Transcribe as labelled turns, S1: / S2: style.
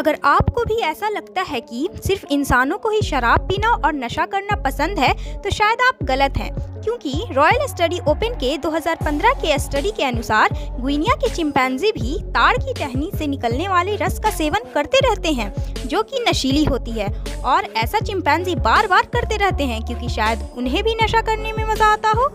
S1: अगर आपको भी ऐसा लगता है कि सिर्फ़ इंसानों को ही शराब पीना और नशा करना पसंद है तो शायद आप गलत हैं। क्योंकि रॉयल स्टडी ओपन के 2015 के स्टडी के अनुसार गुइनिया के चिंपैंजी भी ताड़ की टहनी से निकलने वाले रस का सेवन करते रहते हैं, जो कि नशीली होती है। और ऐसा चिंपैंजी बार बार करते रहते हैं, क्योंकि शायद उन्हें भी नशा करने में मज़ा आता हो।